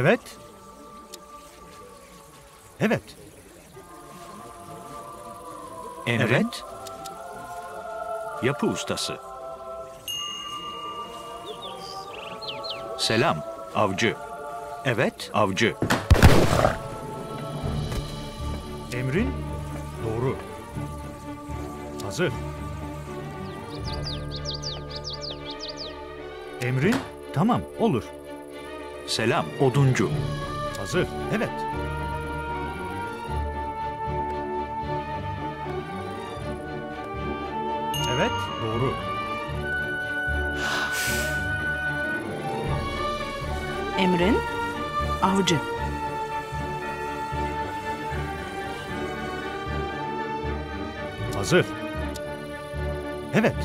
Evet. Evet. Emrin. Evet. Yapı ustası. Selam. Avcı. Evet. Avcı. Emrin doğru. Hazır. Emrin tamam olur. Selam. Oduncu. Hazır. Evet. Evet, doğru. Emrin avcı. Hazır. Evet.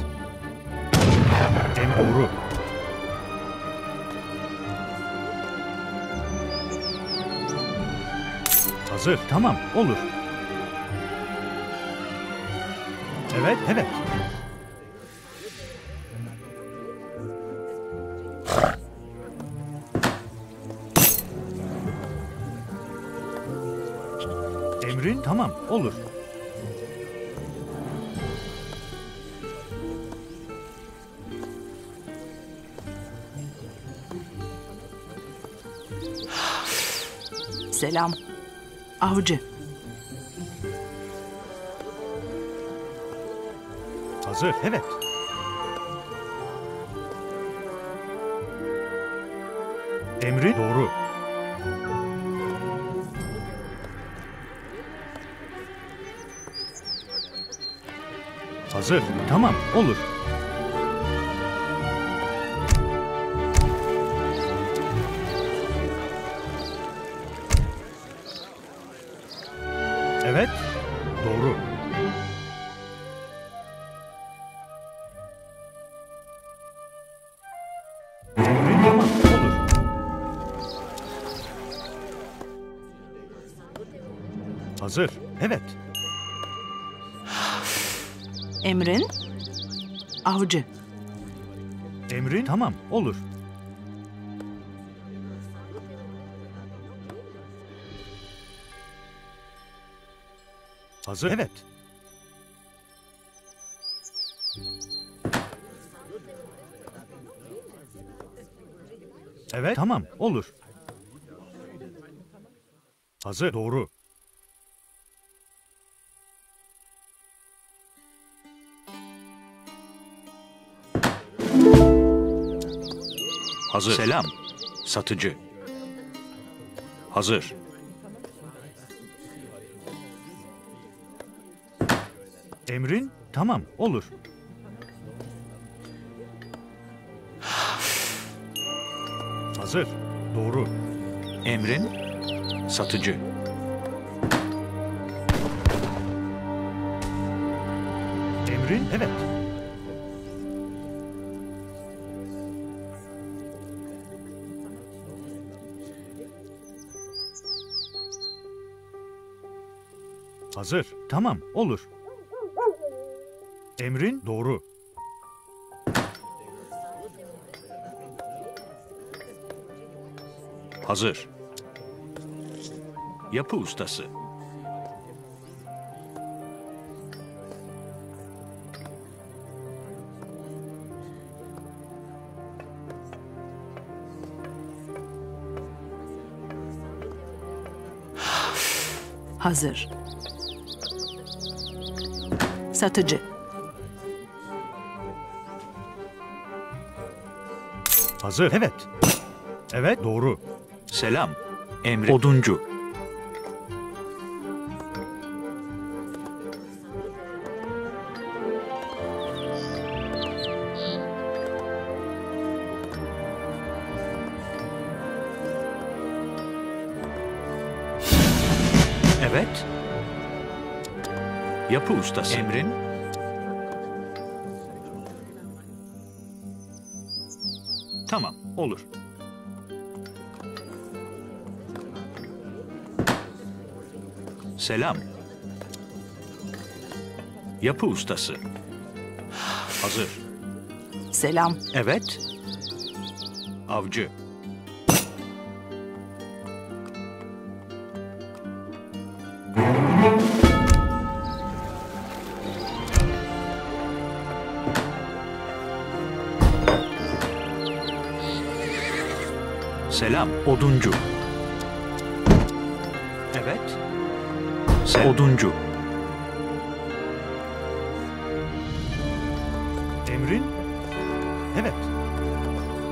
Em doğru. Hazır. Tamam, olur. Evet, evet. Emrin tamam, olur. Selam. Avcı. Hazır, evet. Emri doğru. Hazır, tamam, olur. Olur. Hazır, evet. Evet, tamam, olur. Hazır, doğru. Hazır. Selam. Satıcı. Hazır. Emrin tamam, olur. Hazır, doğru. Emrin. Satıcı. Emrin evet. Hazır. Tamam, olur. Emrin doğru. Hazır. Yapı ustası. Hazır. Satıcı. Hazır. Evet. Evet, doğru. Selam. Emrin. Oduncu. Yapı ustası. Emrin. Tamam, olur. Selam. Yapı ustası. Hazır. Selam. Evet. Avcı. Selam. Oduncu. Evet. Selam. Oduncu. Emrin? Evet.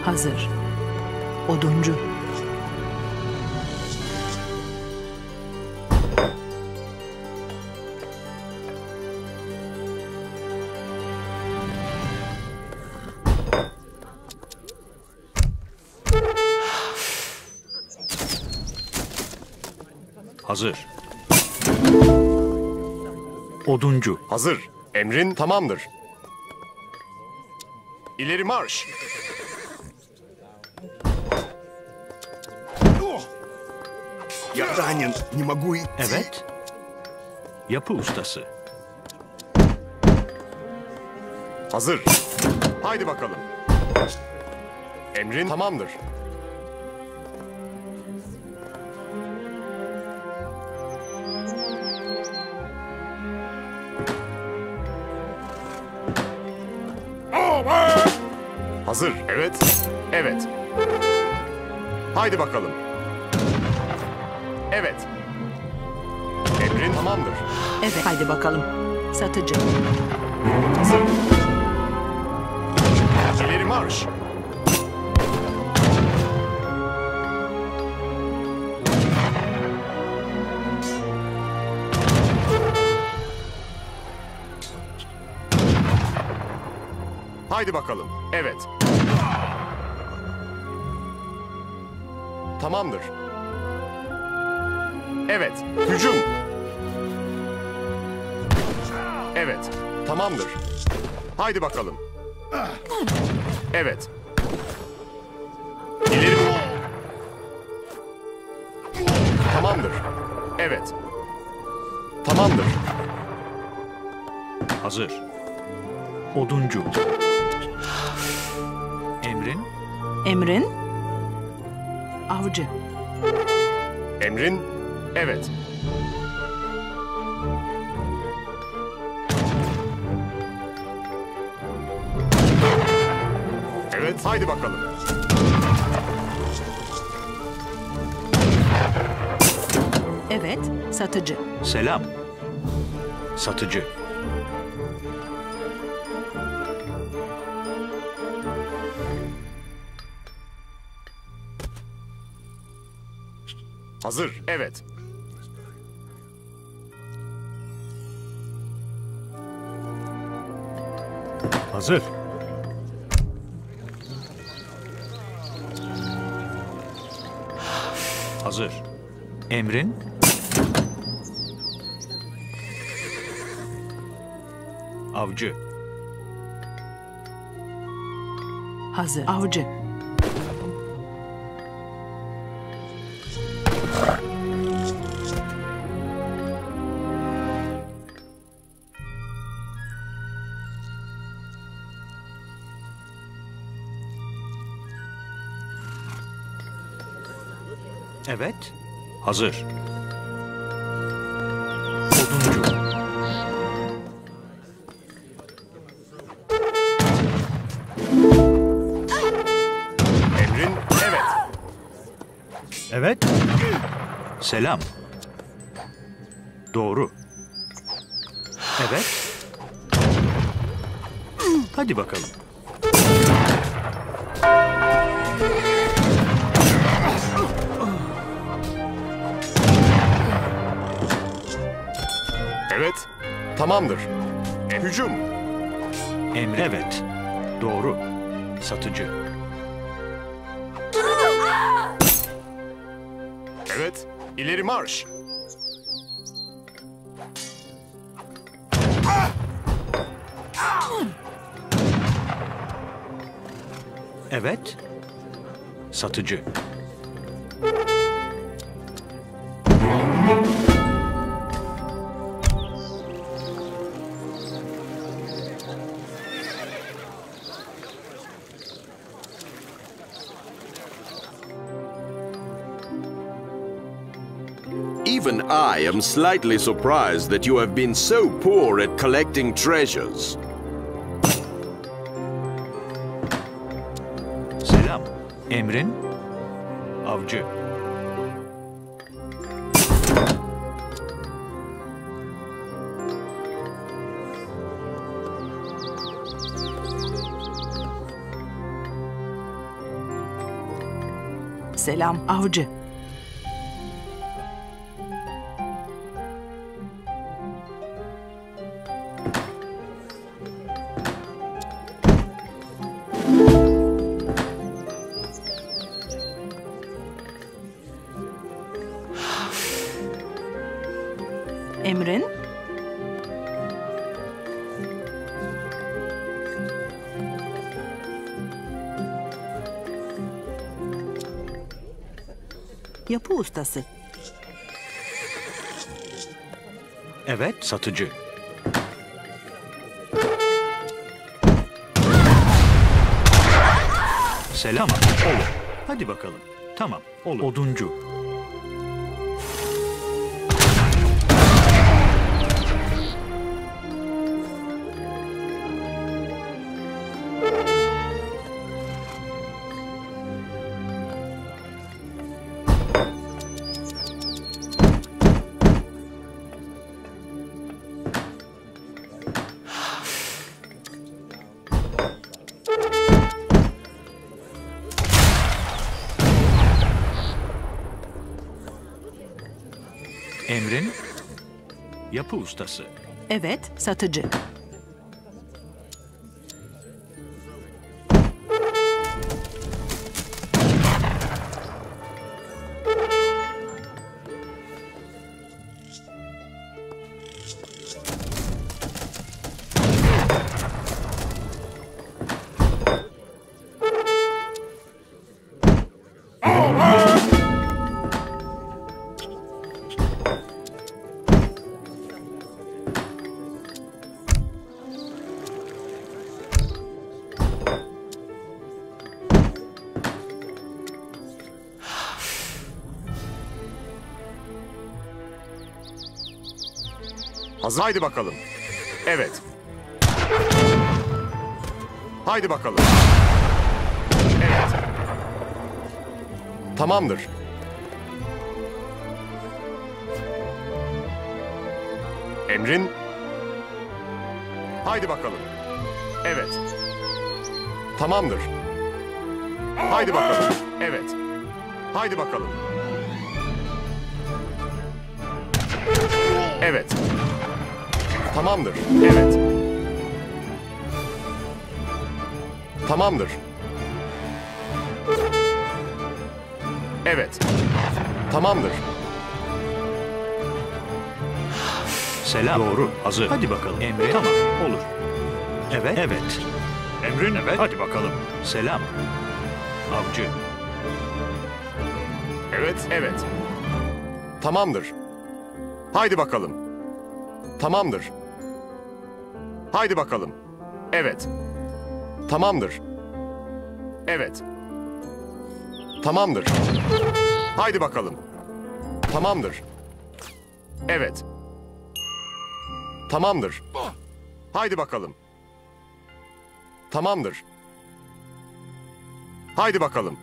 Hazır. Oduncu. Hazır. Oduncu. Hazır. Emrin tamamdır. İleri marş. Я ранен, не могу идти. Evet. Yapı ustası. Hazır. Haydi bakalım. Emrin tamamdır. Hazır. Evet. Evet. Haydi bakalım. Evet. Emrin tamamdır. Evet. Haydi bakalım. Satıcı. Hazır. İleri marş. Haydi bakalım. Evet. Tamamdır. Evet. Hücum. Evet. Tamamdır. Haydi bakalım. Evet. İleri. Tamamdır. Evet. Tamamdır. Hazır. Oduncu. Emrin. Emrin. Avcı. Emrin. Evet. Evet, haydi bakalım. Evet. Satıcı. Selam. Satıcı. Hazır, evet. Hazır. Hazır. Emrin. Avcı. Hazır. Avcı. Hazır. Oduncu. Emrin, evet. Evet. Selam. Doğru. Evet. Hadi bakalım. Tamamdır. Hücum. Emre evet. Doğru. Satıcı. Evet, ileri marş. Evet. Satıcı. Am slightly surprised that you have been so poor at collecting treasures. Selam. Emrin. Avcı. Selam. Avcı. Yapı ustası. Evet, satıcı. Selam. Olur. Hadi bakalım. Tamam, olur. Oduncu. Emrin yapı ustası. Evet, satıcı. Hazır. Haydi bakalım. Evet. Haydi bakalım. Evet. Tamamdır. Emrin. Haydi bakalım. Evet. Tamamdır. Haydi bakalım. Evet. Haydi bakalım. Evet. Tamamdır. Evet. Tamamdır. Evet. Tamamdır. Selam. Doğru, hazır. Hadi bakalım. Emrin. Tamam, olur. Evet. Evet. Emrin, Evet. hadi bakalım. Selam. Avcı. Evet, evet. Tamamdır. Haydi bakalım. Tamamdır. Haydi bakalım. Evet. Tamamdır. Evet. Tamamdır. Haydi bakalım. Tamamdır. Evet. Tamamdır. Haydi bakalım. Tamamdır. Haydi bakalım.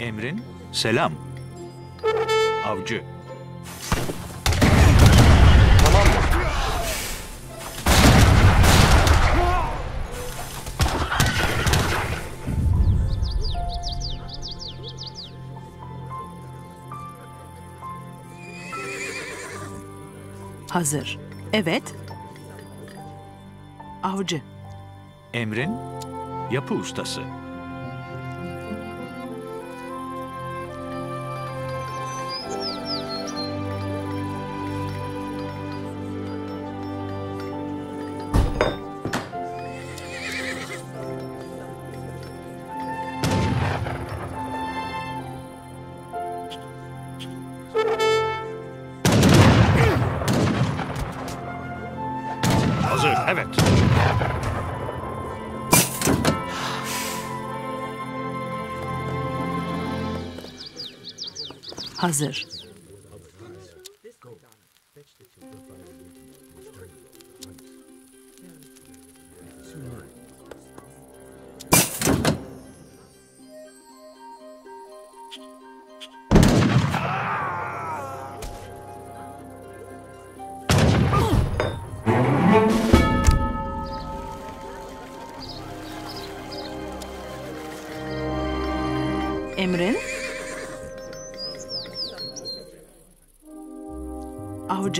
Emrin. Selam. Avcı. Hazır. Evet. Avcı. Emrin yapı ustası. Hazır.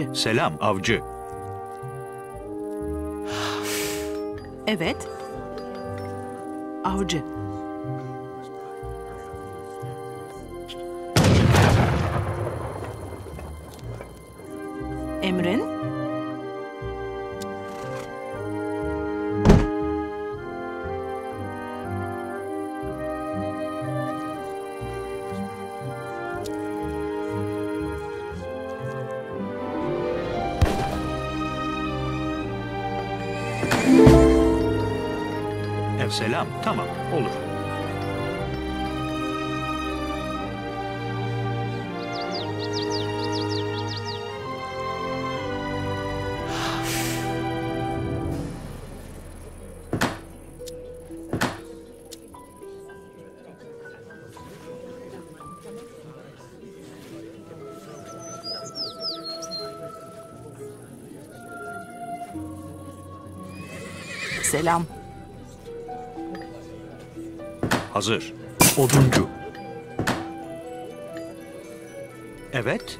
Avcı. Selam avcı. Evet. Avcı. Selam. Hazır. Oduncu. Evet.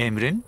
Emrin?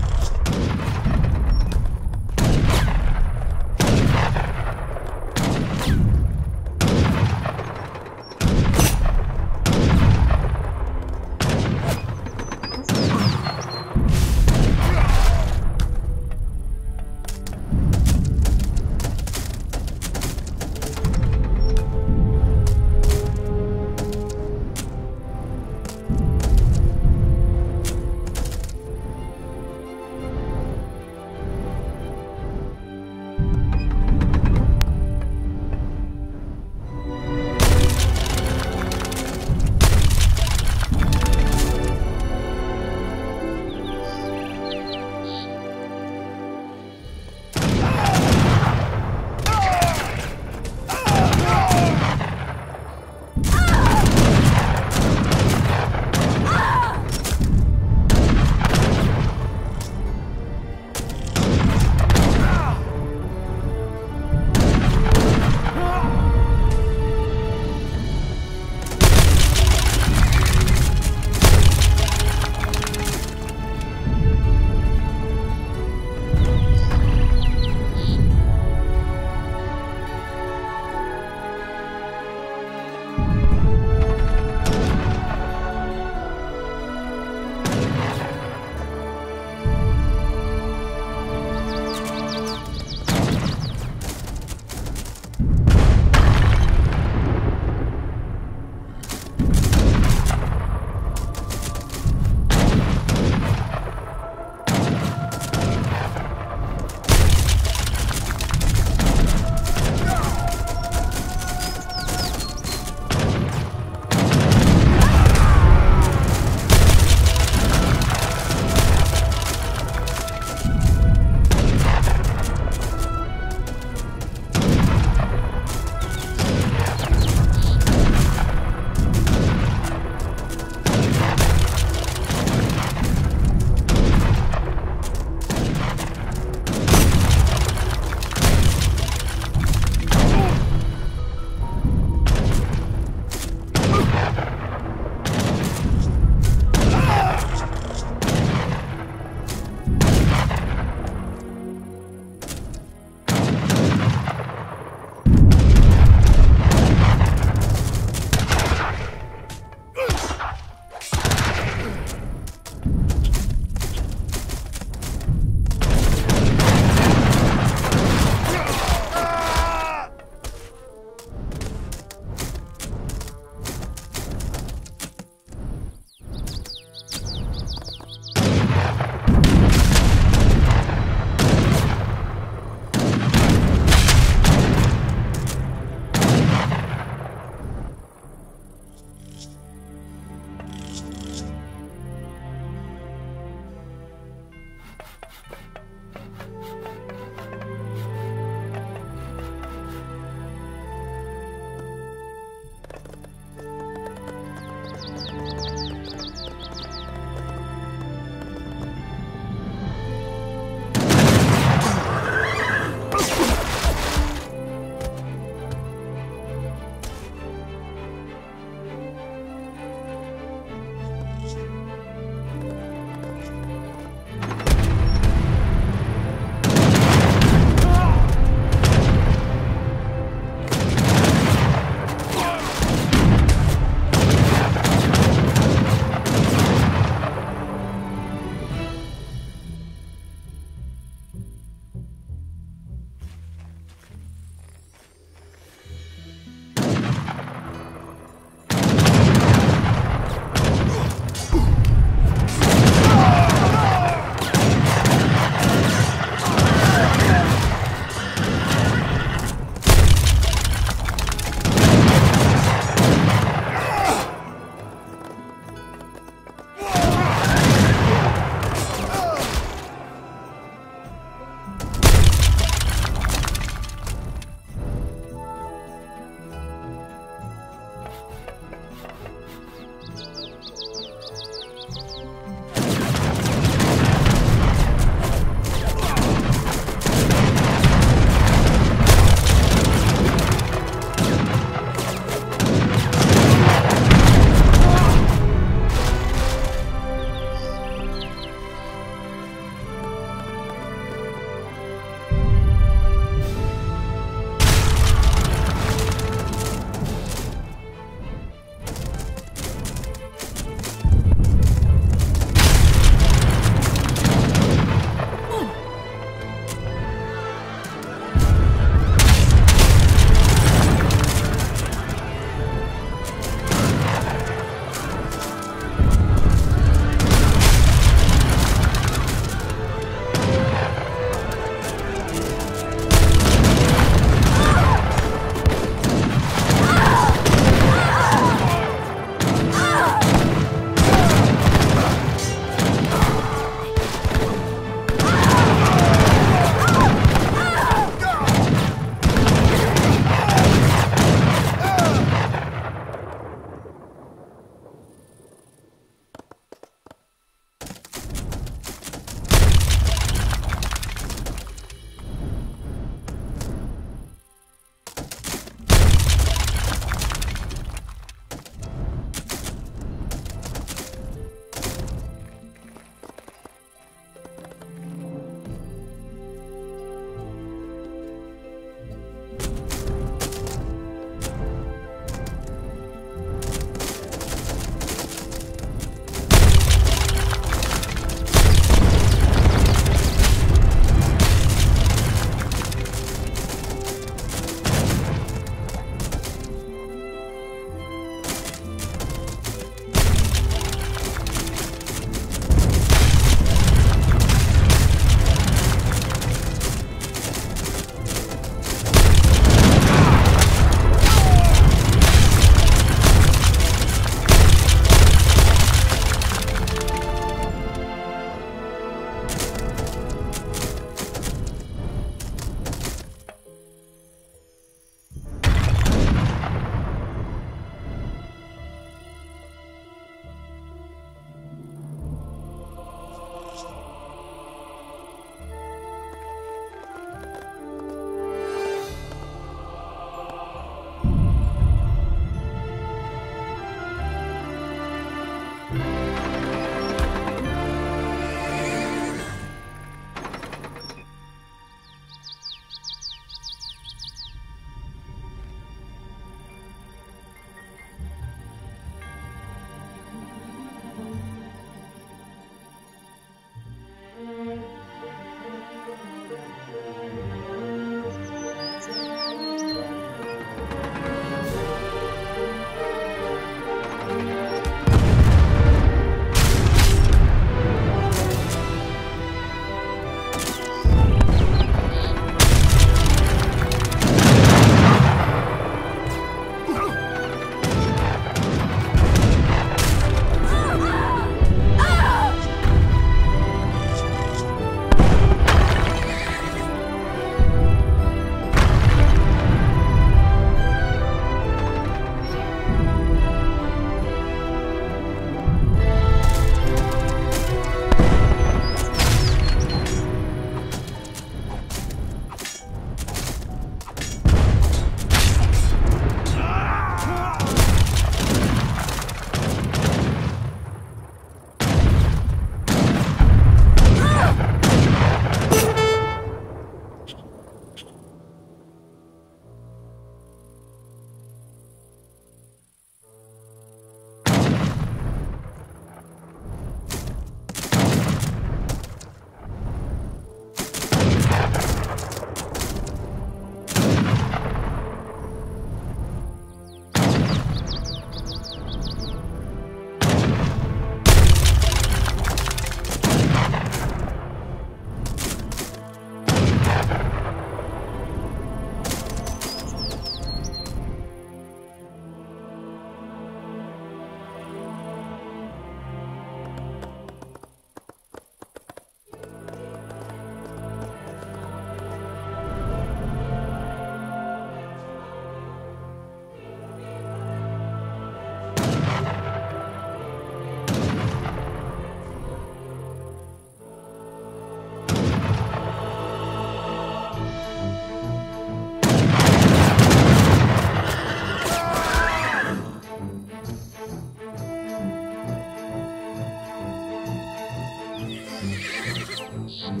Jesus.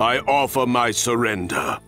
I offer my surrender.